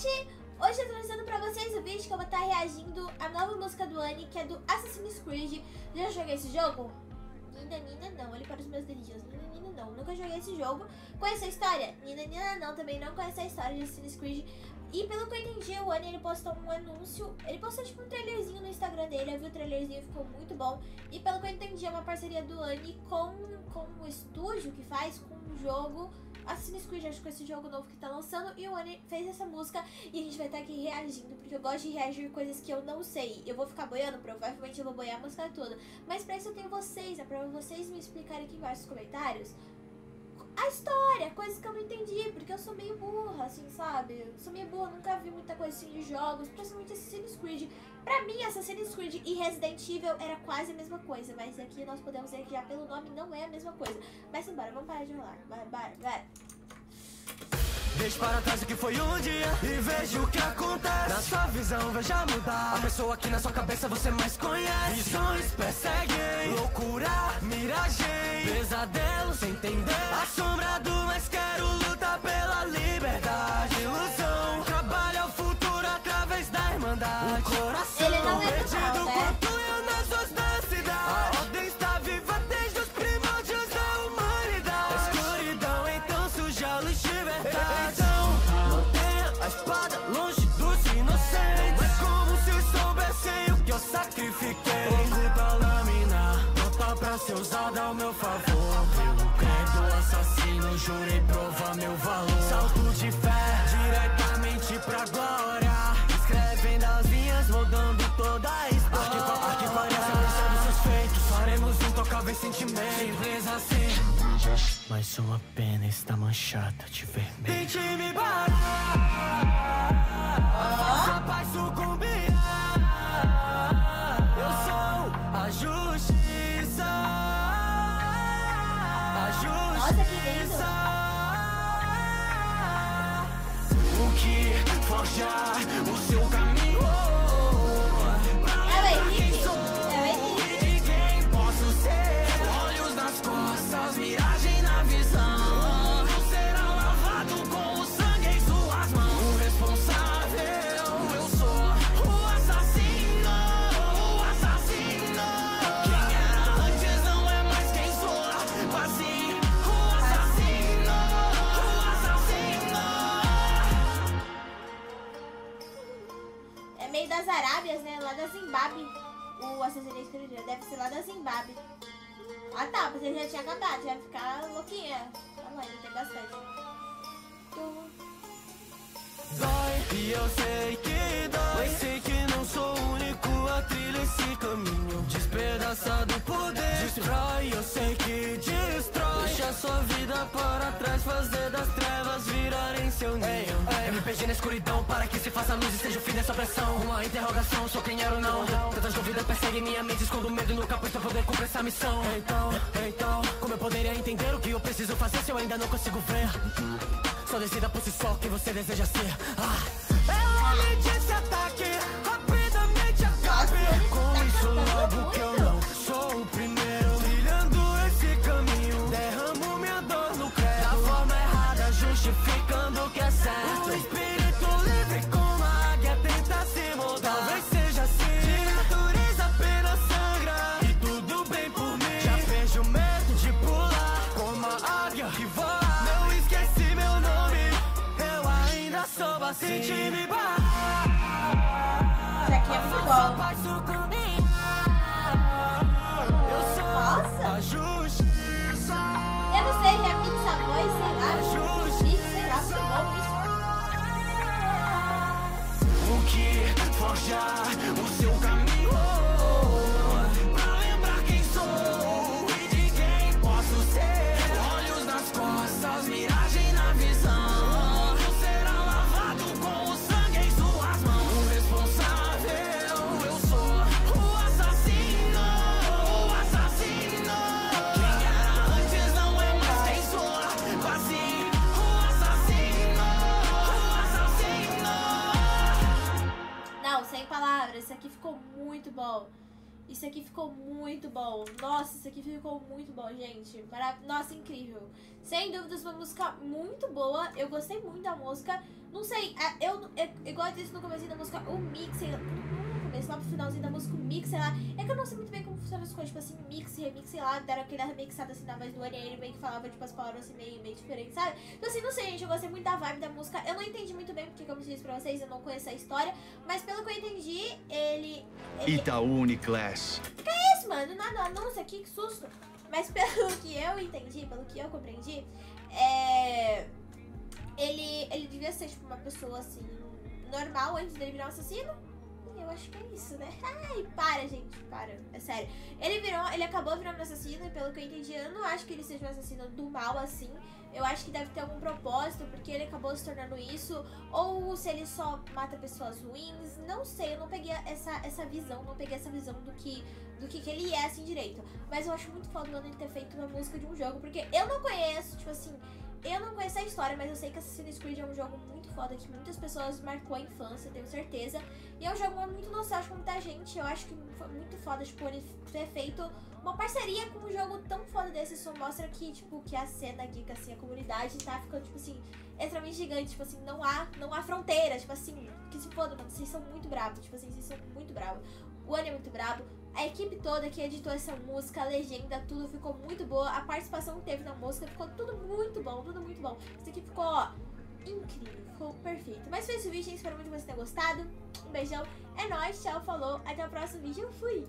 gente! Hoje eu tô trazendo pra vocês o vídeo que eu vou estar reagindo à nova música do Annie, que é do Assassin's Creed. Já joguei esse jogo? Nina, Nina, não. Olhe para os meus dedinhos. Nina, Nina, não. Nunca joguei esse jogo. Conhece a história? Nina, Nina, não. Também não conhece a história de Assassin's Creed. E pelo que eu entendi, o Annie ele postou um anúncio. Ele postou tipo um trailerzinho no Instagram dele. Eu vi o trailerzinho, ficou muito bom. E pelo que eu entendi, é uma parceria do Annie com, com o estúdio que faz com o jogo Assassin's Creed, acho que esse jogo novo que tá lançando, e o Oni fez essa música e a gente vai estar tá aqui reagindo, porque eu gosto de reagir coisas que eu não sei. Eu vou ficar boiando, provavelmente eu vou boiar a música toda. Mas pra isso eu tenho vocês, é pra vocês me explicarem aqui embaixo nos comentários a história, coisas que eu não entendi, porque eu sou meio burra, assim, sabe? Eu sou meio burra, nunca vi muita coisa assim de jogos, principalmente Assassin's Creed. Pra mim, Assassin's Creed e Resident Evil era quase a mesma coisa, mas aqui nós podemos ver que já pelo nome não é a mesma coisa. Mas embora, vamos parar de rolar. Vai, vai, vai. Deixe para trás o que foi um dia e veja o que acontece. Visão, veja mudar. A pessoa que na sua cabeça você mais conhece. Visões perseguem, loucura, miragem, pesadelo sem entender. Assombrado, mas quero lutar pela liberdade. Sacrifiquei Luta lâmina, nota pra ser usada ao meu favor. Eu credo assassino, jurei provar meu valor. Salto de fé, diretamente pra glória. Escrevendo as linhas, moldando toda a história. Aqui, aqui parece a versão dos seus feitos Faremos intocáveis sentimentos. Simples assim. Mas sua pena está manchada de vermelho. Tente me parar Sua paz sucumbir forjar o seu O Assassin's Creed deve ser lá da Zimbábue. Ah tá, você já tinha acabado, já ia ficar louquinha. Ah lá, ainda tem bastante. Dói, e eu sei que dói. Mas sei que não sou o único a trilhar esse caminho. Despedaçado poder destrói, eu sei que destrói. Deixa sua vida para trás, fazer das seu ninho. RPG na escuridão para que se faça luz e seja o fim dessa pressão. Uma interrogação, sou quem era ou não. Tantas dúvidas perseguem minha mente, escondo medo no capuz pra poder cumprir essa missão. Então, então, como eu poderia entender o que eu preciso fazer se eu ainda não consigo ver? Só decida por si só quem você deseja ser. Ah. Ela me disse ataque, rapidamente acabe. Com isso logo que eu não sou o primeiro. Trilhando esse caminho, derramo minha dor no credo. Da forma errada, justificando Sente me Isso aqui é futebol. Nossa! A justiça. Eu não sei, remix a voz, sei lá. Remix, sei lá, futebol, isso. O que forjar muito bom. Isso aqui ficou muito bom. Nossa, isso aqui ficou muito bom, gente. Marav Nossa, incrível. Sem dúvidas, uma música muito boa. Eu gostei muito da música. Não sei, é, eu, eu, igual eu disse no começo da música, o mix, no começo, lá pro finalzinho da música, o mix, sei lá. É que eu não sei muito bem como funcionam as coisas, tipo assim, mix, remix, sei lá, deram aquele remixada assim na voz do Annie, ele meio que falava, tipo, as palavras assim, meio, meio diferentes, sabe? Então assim, não sei, gente, eu gostei muito da vibe da música. Eu não entendi muito bem, porque como eu disse pra vocês, eu não conheço a história, mas pelo que eu entendi, ele... ele... Itaú Uniclass. Que é isso, mano? Nada, nossa, que susto. Mas pelo que eu entendi, pelo que eu compreendi, é... Ele, ele devia ser, tipo, uma pessoa, assim, normal antes dele virar um assassino. Eu acho que é isso, né? Ai, para, gente, para. É sério. Ele virou, ele acabou virando assassino, e pelo que eu entendi, eu não acho que ele seja um assassino do mal, assim. Eu acho que deve ter algum propósito, porque ele acabou se tornando isso. Ou se ele só mata pessoas ruins. Não sei, eu não peguei essa, essa visão, não peguei essa visão do que, do que, que ele é, assim, direito. Mas eu acho muito foda o ter feito uma música de um jogo, porque eu não conheço, tipo assim... Eu não conheço a história, mas eu sei que Assassin's Creed é um jogo muito foda, que muitas pessoas marcou a infância, tenho certeza. E é um jogo muito nostálgico pra muita gente. Eu acho que foi muito foda, tipo, ele ter feito uma parceria com um jogo tão foda desse. Isso mostra que, tipo, que a cena geek, assim, a comunidade tá ficando, tipo assim, extremamente gigante. Tipo assim, não há, não há fronteira. Tipo assim, que se foda, mano, vocês são muito bravos. Tipo assim, vocês são muito bravos. O Anny é muito brabo. A equipe toda que editou essa música, a legenda, tudo ficou muito boa. A participação que teve na música ficou tudo muito bom, tudo muito bom. Isso aqui ficou, incrível, ficou perfeito. Mas foi esse vídeo, espero muito que você tenha gostado. Um beijão, é nóis, tchau, falou, até o próximo vídeo, fui!